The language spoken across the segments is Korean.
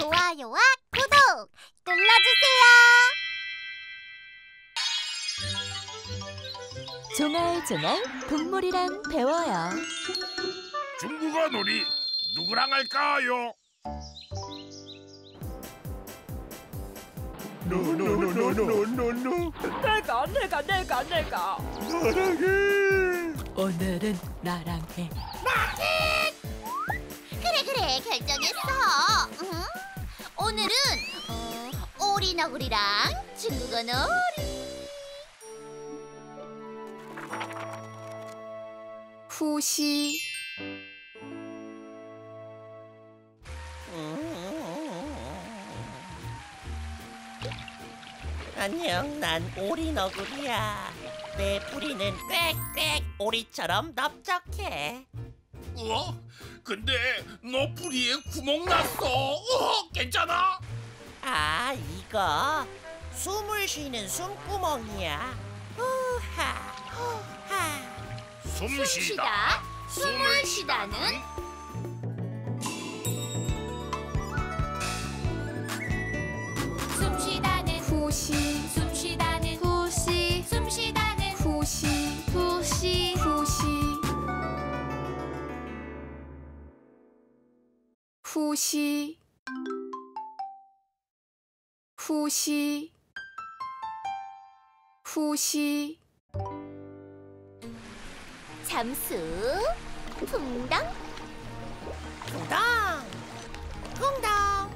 좋아요와 구독 눌러주세요. 종알종알 동물이랑 배워요. 중국어 놀이 누구랑 할까요? 노노노노노노노 내가 내가 내가 내가 사랑해 오늘은 나랑 해. 그래 그래 결정했어. 응? 오늘은 어, 오리너구리랑 중국어 놀이. 후시 안녕, 난 오리너구리야. 내 뿌리는 꽥꽥 오리처럼 넓적해. 우와 근데 너 뿌리에 구멍 났어 어, 괜찮아? 아, 이거 숨을 쉬는 숨구멍이야. 후하, 후하. 숨 쉬다 숨을 쉬다는 후시. 후시. 후시. 잠수 풍당. 쿵당, 쿵당.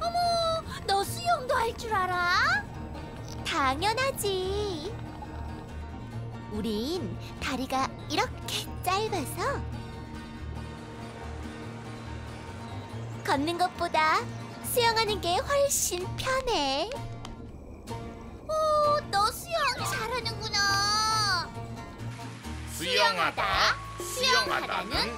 어머 너 수영도 할 줄 알아? 당연하지. 우린 다리가 이렇게 짧아서 걷는 것보다 수영하는 게 훨씬 편해. 오, 너 수영 잘하는구나. 수영하다, 수영하다는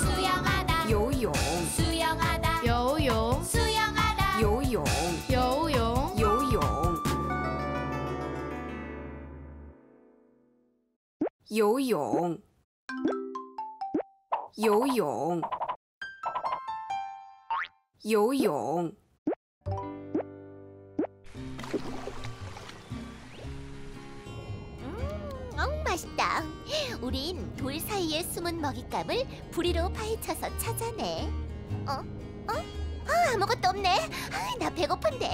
수영하다, 요요, 수영하다, 요요, 수영하다, 요요, 요요, 요용 요용 어, 맛있다. 우린 돌 사이에 숨은 먹잇감을 부리로 파헤쳐서 찾아내. 어? 어? 아, 아무것도 없네. 아, 나 배고픈데.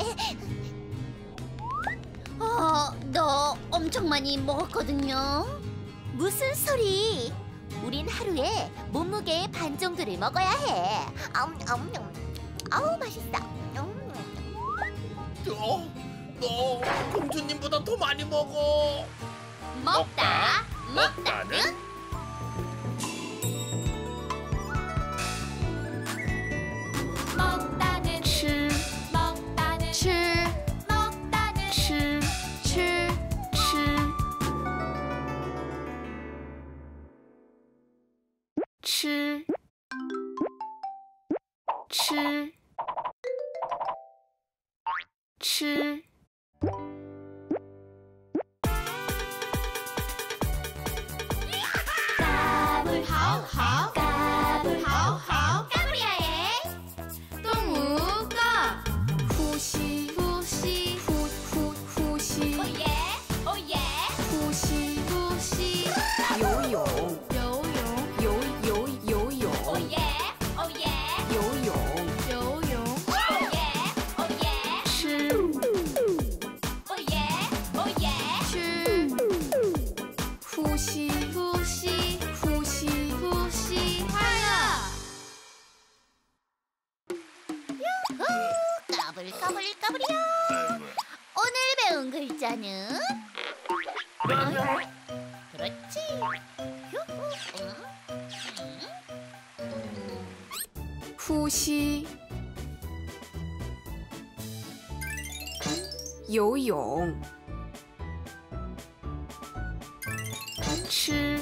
어, 너 엄청 많이 먹었거든요. 무슨 소리? 우린 하루에 몸무게의 반 정도를 먹어야 해. 음, 음, 음. 아우 맛있어. 음. 너, 너 공주님보다 더 많이 먹어 먹다, 먹다는 吃吃。까불好好 까불 까불 까불이야. 오늘 배운 글자는? 그렇지. 휴, 응? 후시. 요용. 吃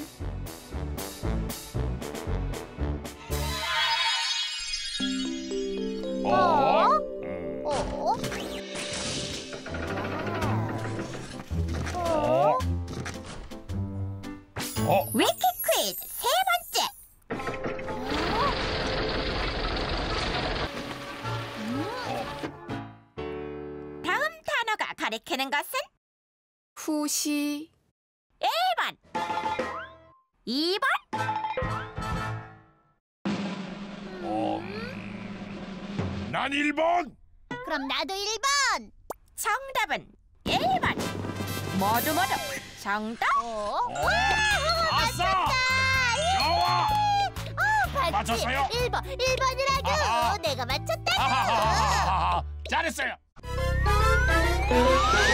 후시 2번. 음, 난 1번. 그럼 나도 1번. 정답은 1번. 모두 모두 정답. 어? 어, 아싸. 좋아. 봤지? 맞췄어요? 1번. 1번이라고. 아하. 내가 맞췄다고. 하하하하하. 잘했어요. Oh,